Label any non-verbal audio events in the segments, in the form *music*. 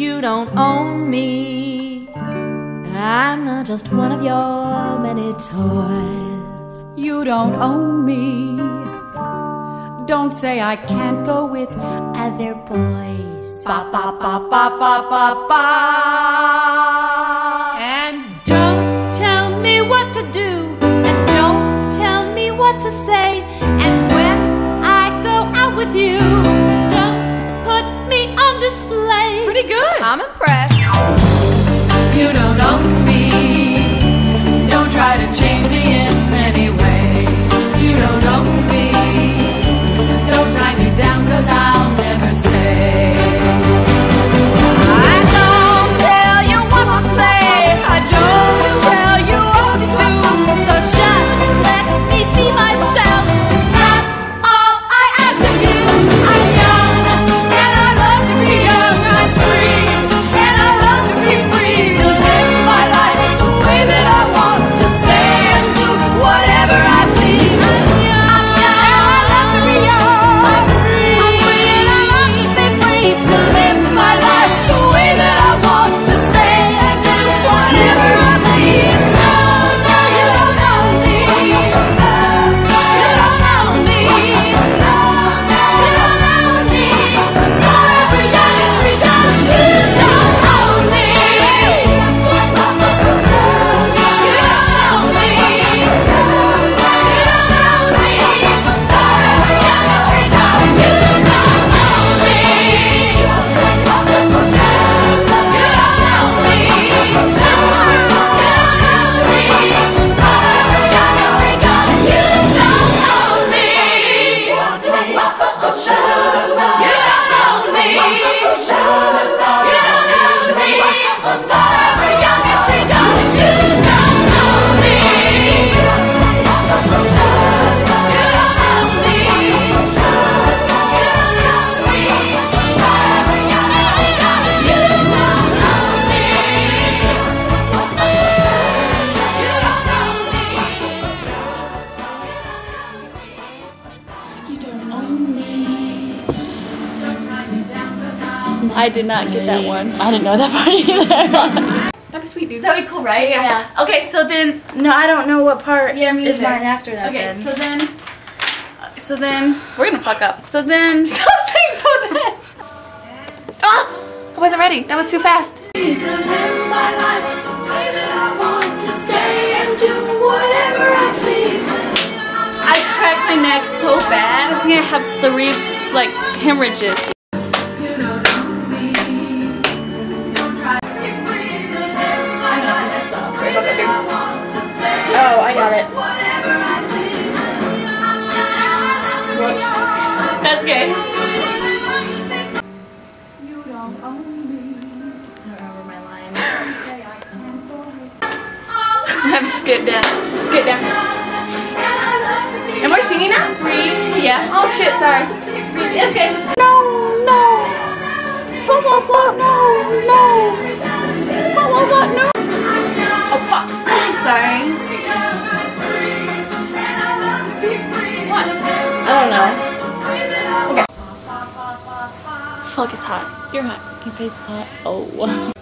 You don't own me. I'm not just one of your many toys. You don't own me. Don't say I can't go with Other boys. ba ba ba ba ba ba ba. And don't tell me what to do. And don't tell me what to say. And when I go out with you, Pretty good. I'm impressed. I did not get that one. I didn't know that *laughs* part either. That'd be sweet, dude. That'd be cool, right? Yeah. Okay, so then No, I don't know what part Yeah, me is neither. mine after that Okay, then. so then, so then we're gonna fuck up. So then, *laughs* stop saying so then. Ah! I wasn't ready. That was too fast. Bad. I think I have three like hemorrhages. Oh, I got it. Whoops. That's okay. I don't remember my line. I'm skid down. Skid down. It's okay. No, no. But, but, but, no, no. But, but, but, no. Oh fuck. Sorry. What? I don't know. Okay. Fuck, it's hot. You're hot. Your face is hot. Oh. *laughs*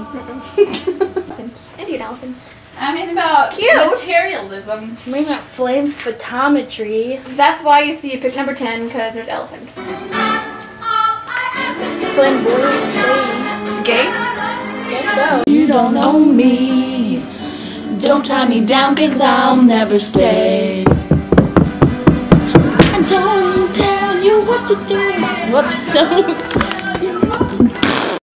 India *laughs* dolphin. I mean about Cute. materialism. I'm reading about flame photometry. That's why you see pick number 10 because there's elephants. Flamboyant Gay? Guess so. You don't know me. Don't tie me down, cause I'll never stay. I don't tell you what to do. Whoops. *laughs* *laughs*